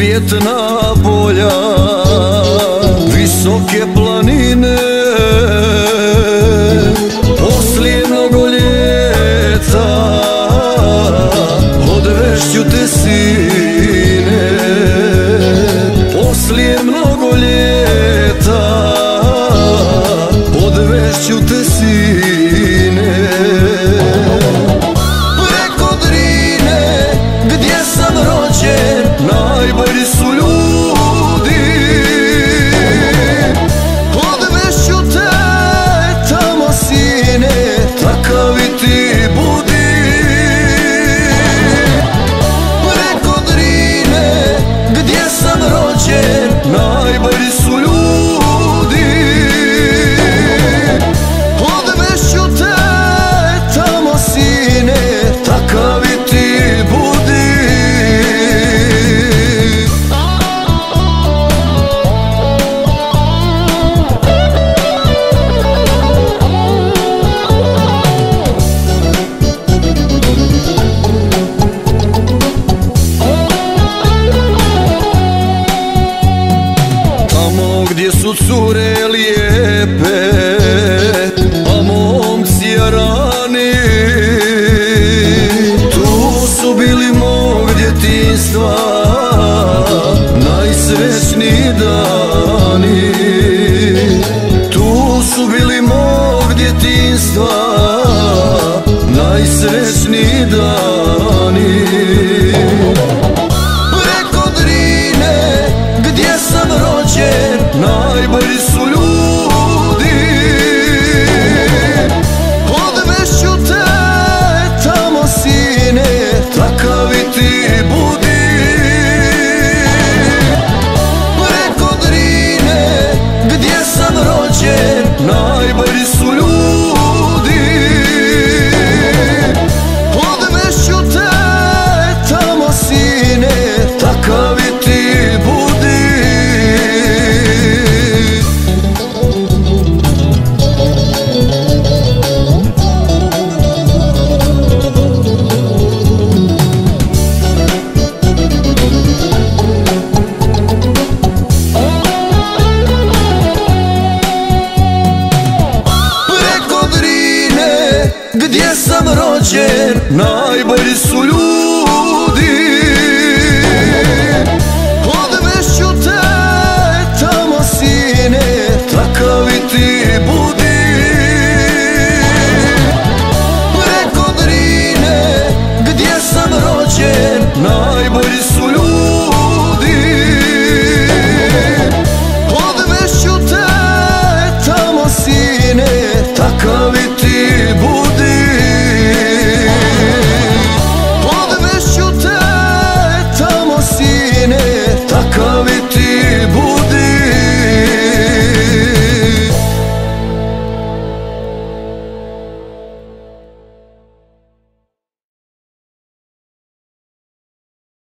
cvjetna polja Visoke planine Poslije mnogo ljeta Odvešću te sine Poslije mnogo ljeta Odvešću te sine djetinstva Najsrećniji dani. Tu su bili mog djetinstva Najsrećniji dani. Preko Drine gdje sam rođen Najbolji gdje sam rođen Najbolji su ljudi.